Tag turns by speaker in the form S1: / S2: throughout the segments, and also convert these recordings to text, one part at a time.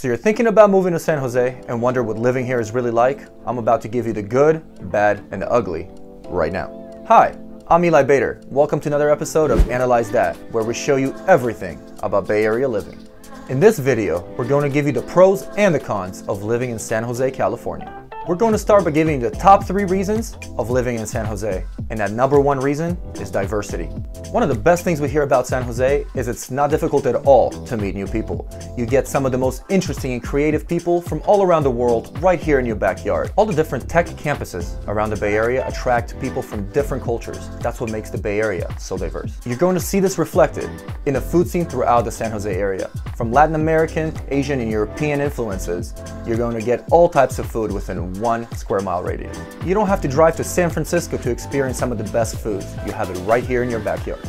S1: So you're thinking about moving to San Jose and wonder what living here is really like? I'm about to give you the good, bad, and the ugly right now. Hi, I'm Eli Beyder. Welcome to another episode of Analyze That, where we show you everything about Bay Area living. In this video, we're going to give you the pros and the cons of living in San Jose, California. We're going to start by giving the top three reasons of living in San Jose. And that number one reason is diversity. One of the best things we hear about San Jose is it's not difficult at all to meet new people. You get some of the most interesting and creative people from all around the world right here in your backyard. All the different tech campuses around the Bay Area attract people from different cultures. That's what makes the Bay Area so diverse. You're going to see this reflected in the food scene throughout the San Jose area. From Latin American, Asian, and European influences, you're going to get all types of food within one square mile radius. You don't have to drive to San Francisco to experience some of the best foods. You have it right here in your backyard.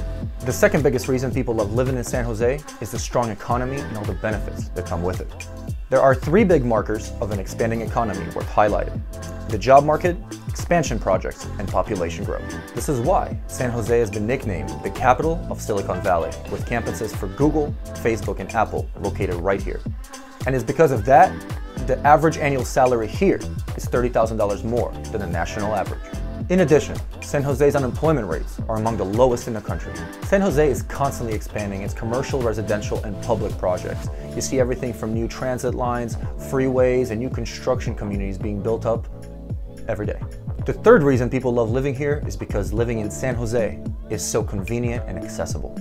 S1: The second biggest reason people love living in San Jose is the strong economy and all the benefits that come with it. There are three big markers of an expanding economy worth highlighting. The job market, expansion projects, and population growth. This is why San Jose has been nicknamed the capital of Silicon Valley, with campuses for Google, Facebook, and Apple located right here. And it's because of that the average annual salary here is $30,000 more than the national average. In addition, San Jose's unemployment rates are among the lowest in the country. San Jose is constantly expanding its commercial, residential, and public projects. You see everything from new transit lines, freeways, and new construction communities being built up every day. The third reason people love living here is because living in San Jose is so convenient and accessible.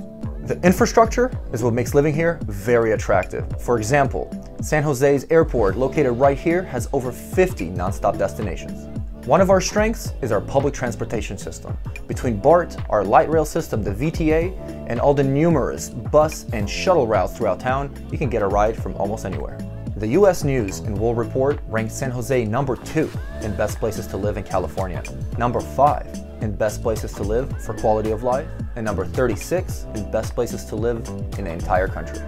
S1: The infrastructure is what makes living here very attractive. For example, San Jose's airport, located right here, has over 50 nonstop destinations. One of our strengths is our public transportation system. Between BART, our light rail system, the VTA, and all the numerous bus and shuttle routes throughout town, you can get a ride from almost anywhere. The US News and World Report ranked San Jose number two in best places to live in California, number five in best places to live for quality of life, and number 36 in best places to live in the entire country.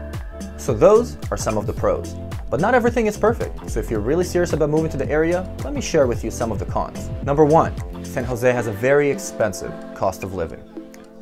S1: So those are some of the pros. But not everything is perfect, so if you're really serious about moving to the area, let me share with you some of the cons. Number one, San Jose has a very expensive cost of living.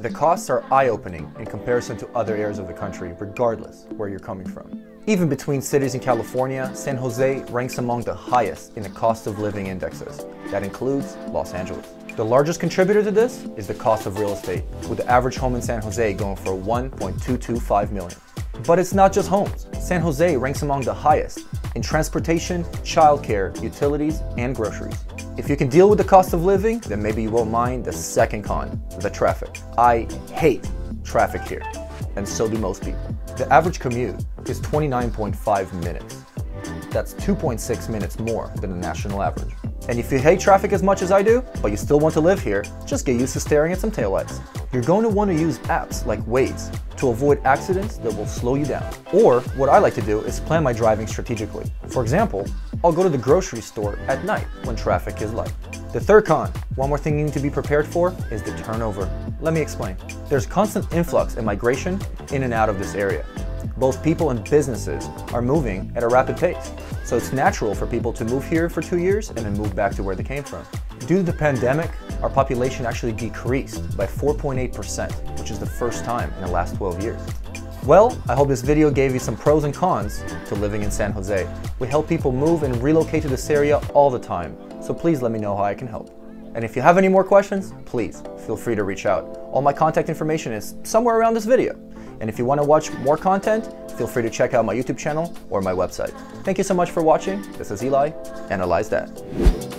S1: The costs are eye-opening in comparison to other areas of the country, regardless where you're coming from. Even between cities in California, San Jose ranks among the highest in the cost of living indexes. That includes Los Angeles. The largest contributor to this is the cost of real estate, with the average home in San Jose going for 1.225 million. But it's not just homes. San Jose ranks among the highest in transportation, childcare, utilities, and groceries. If you can deal with the cost of living, then maybe you won't mind the second con, the traffic. I hate traffic here, and so do most people. The average commute is 29.5 minutes. That's 2.6 minutes more than the national average. And if you hate traffic as much as I do, but you still want to live here, just get used to staring at some taillights. You're going to want to use apps like Waze to avoid accidents that will slow you down. Or what I like to do is plan my driving strategically. For example, I'll go to the grocery store at night when traffic is light. The third con, one more thing you need to be prepared for, is the turnover. Let me explain. There's constant influx and migration in and out of this area. Both people and businesses are moving at a rapid pace. So it's natural for people to move here for two years and then move back to where they came from. Due to the pandemic, our population actually decreased by 4.8%, which is the first time in the last 12 years. Well, I hope this video gave you some pros and cons to living in San Jose. We help people move and relocate to this area all the time, so please let me know how I can help. And if you have any more questions, please feel free to reach out. All my contact information is somewhere around this video. And if you want to watch more content, feel free to check out my YouTube channel or my website. Thank you so much for watching. This is Eli. Analyze that.